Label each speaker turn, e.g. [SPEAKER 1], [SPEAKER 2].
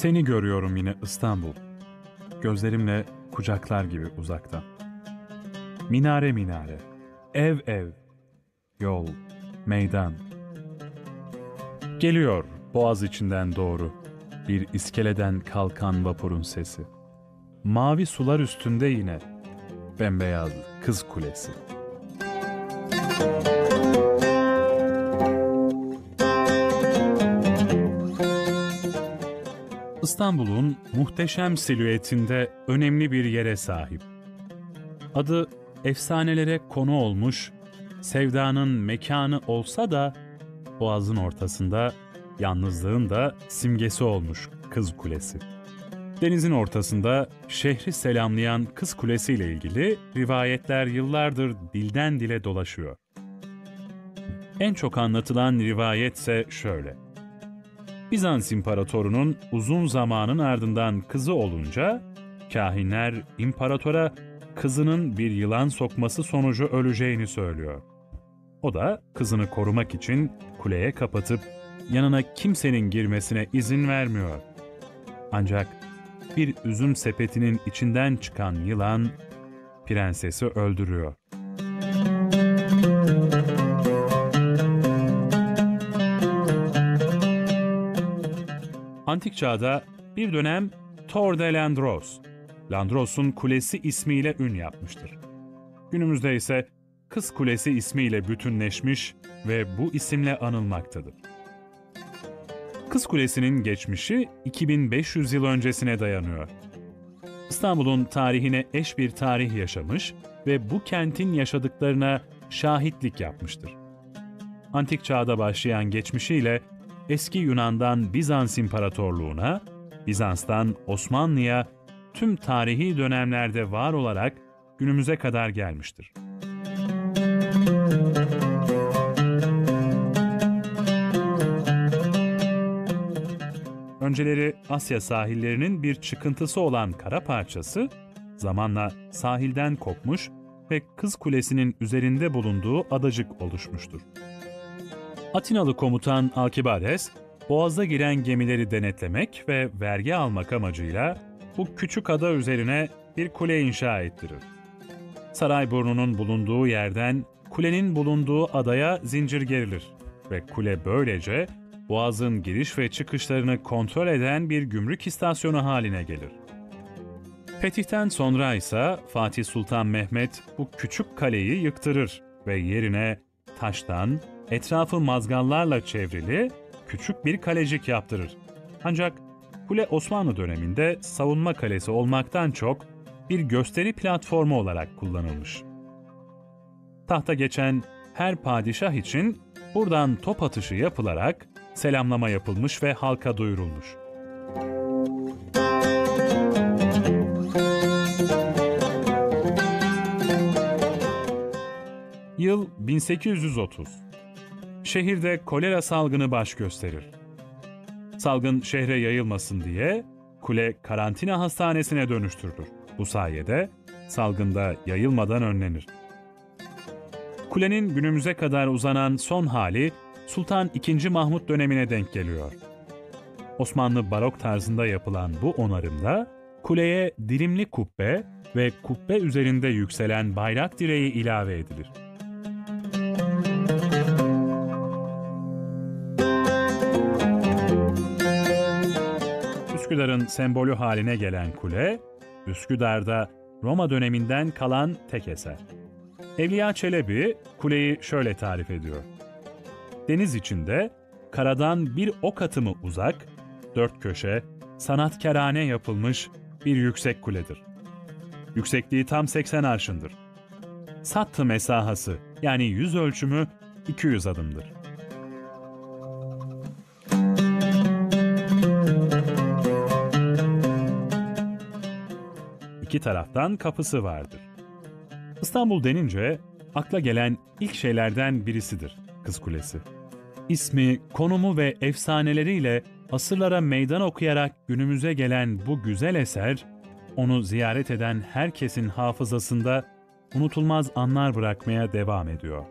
[SPEAKER 1] Seni görüyorum yine İstanbul. Gözlerimle kucaklar gibi uzaktan. Minare minare, ev ev, yol, meydan. Geliyor boğaz içinden doğru bir iskeleden kalkan vapurun sesi. Mavi sular üstünde yine bembeyaz kız kulesi. İstanbul'un muhteşem silüetinde önemli bir yere sahip. Adı efsanelere konu olmuş, sevdanın mekanı olsa da boğazın ortasında yalnızlığın da simgesi olmuş Kız Kulesi. Denizin ortasında şehri selamlayan Kız Kulesi ile ilgili rivayetler yıllardır dilden dile dolaşıyor. En çok anlatılan rivayetse şöyle. Bizans imparatorunun uzun zamanın ardından kızı olunca, kahinler imparatora kızının bir yılan sokması sonucu öleceğini söylüyor. O da kızını korumak için kuleye kapatıp yanına kimsenin girmesine izin vermiyor. Ancak bir üzüm sepetinin içinden çıkan yılan prensesi öldürüyor. Antik çağda bir dönem Tor de Landros, Landros'un kulesi ismiyle ün yapmıştır. Günümüzde ise Kız Kulesi ismiyle bütünleşmiş ve bu isimle anılmaktadır. Kız Kulesi'nin geçmişi 2500 yıl öncesine dayanıyor. İstanbul'un tarihine eş bir tarih yaşamış ve bu kentin yaşadıklarına şahitlik yapmıştır. Antik çağda başlayan geçmişiyle eski Yunan'dan Bizans İmparatorluğu'na, Bizans'tan Osmanlı'ya tüm tarihi dönemlerde var olarak günümüze kadar gelmiştir. Önceleri Asya sahillerinin bir çıkıntısı olan kara parçası, zamanla sahilden kopmuş ve Kız Kulesi'nin üzerinde bulunduğu adacık oluşmuştur. Atinalı komutan Alkibades, boğaza giren gemileri denetlemek ve vergi almak amacıyla bu küçük ada üzerine bir kule inşa ettirir. Sarayburnu'nun bulunduğu yerden kulenin bulunduğu adaya zincir gerilir ve kule böylece boğazın giriş ve çıkışlarını kontrol eden bir gümrük istasyonu haline gelir. Fetihten sonra ise Fatih Sultan Mehmet bu küçük kaleyi yıktırır ve yerine taştan, etrafı mazgallarla çevrili küçük bir kalecik yaptırır. Ancak kule Osmanlı döneminde savunma kalesi olmaktan çok bir gösteri platformu olarak kullanılmış. Tahta geçen her padişah için buradan top atışı yapılarak selamlama yapılmış ve halka duyurulmuş. Yıl 1830. Şehirde kolera salgını baş gösterir. Salgın şehre yayılmasın diye kule karantina hastanesine dönüştürülür. Bu sayede salgında yayılmadan önlenir. Kulenin günümüze kadar uzanan son hali Sultan II. Mahmut dönemine denk geliyor. Osmanlı barok tarzında yapılan bu onarımda kuleye dilimli kubbe ve kubbe üzerinde yükselen bayrak direği ilave edilir. Üsküdar'ın sembolü haline gelen kule, Üsküdar'da Roma döneminden kalan tek eser. Evliya Çelebi kuleyi şöyle tarif ediyor. Deniz içinde, karadan bir ok atımı uzak, dört köşe, sanatkarane yapılmış bir yüksek kuledir. Yüksekliği tam 80 arşındır. Sattı mesahası yani yüz ölçümü 200 adımdır. İki taraftan kapısı vardır. İstanbul denince akla gelen ilk şeylerden birisidir Kız Kulesi. İsmi, konumu ve efsaneleriyle asırlara meydan okuyarak günümüze gelen bu güzel eser, onu ziyaret eden herkesin hafızasında unutulmaz anlar bırakmaya devam ediyor.